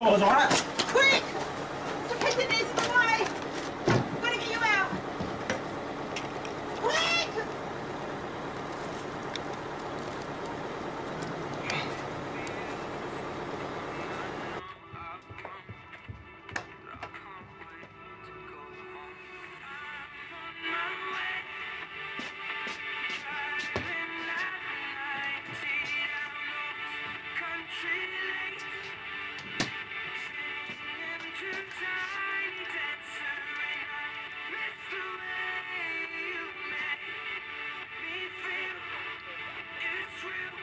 Oh, it's all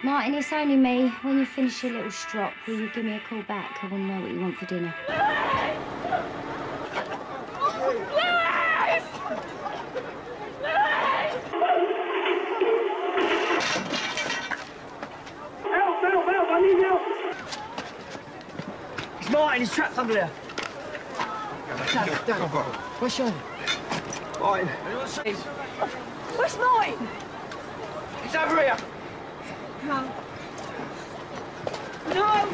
Martin, it's only me. When you finish your little strop, will you give me a call back? I want to know what you want for dinner. Help, help, help, I need help. It's Martin, he's trapped under there. Dad, Dad, where's Shirley? Martin. Where's Martin? He's over here. No. No!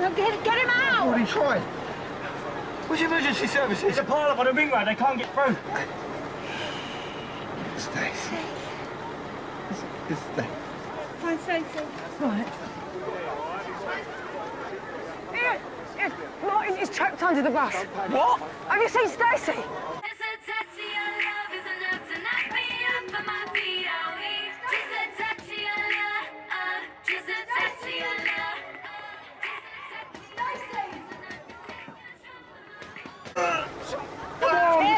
No, get, get him out! What are you trying? Where's your emergency services? There's a pile up on the ring road, they can't get through. Stacey. It's Stacey. Find Stacey. Right. Ian, Ian, Martin is trapped under the bus. What? Have you seen Stacey?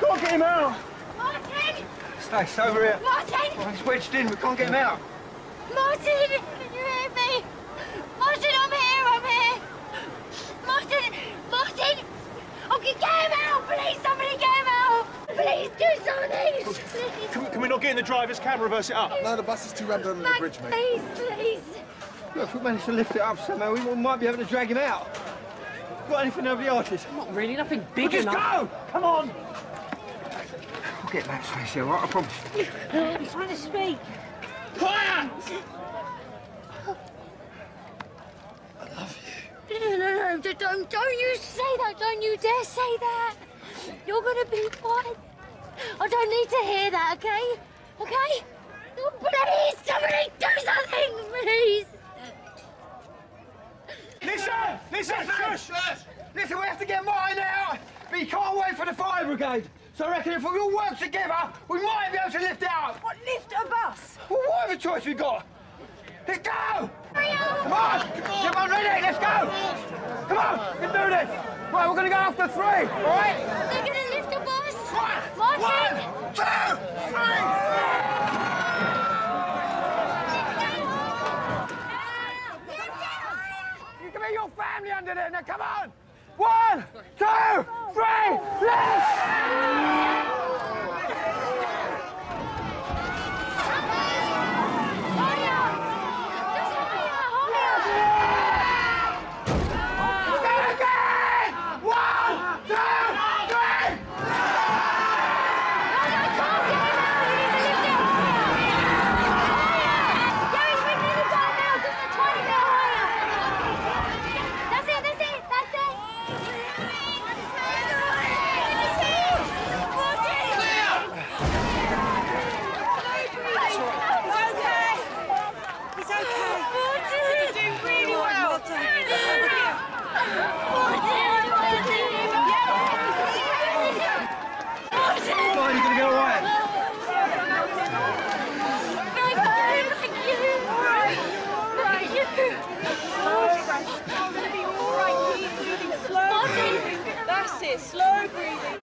Oh, can't get him out. Martin! Stacey, over here. Martin! Oh, he's wedged in. We can't get him out. Martin! Can you hear me? Martin, I'm here, I'm here! Martin! Martin! Oh, okay, get him out! Please, somebody get him out! Please do something! Please! Can, can we not get in the driver's cab, reverse it up? No, the bus is too rammed under the bridge, mate. please, please! Look, if we manage to lift it up somehow, we might be able to drag him out. Got anything over the arches? Not really, nothing Well, big just enough. go! Come on! I'll get that, Stacey, all right? I promise. I'm trying to speak. Quiet! No, no, no, don't, don't, don't you say that. Don't you dare say that. You're gonna be fine. I don't need to hear that, okay? Okay? No, please, somebody do something, please. Listen! Listen! Shush! Listen, we have to get Martin out! But you can't wait for the fire brigade. So I reckon if we all work together, we might be able to lift it out. What, lift a bus? Well, what other choice we got? Let's go! Come on! Get on ready, let's go! Come on, we can do this! Right, we're gonna go after three, all right? They're gonna lift the bus. One, Martin! one, two, three! You can be your family under there, now come on! One, two, three, lift!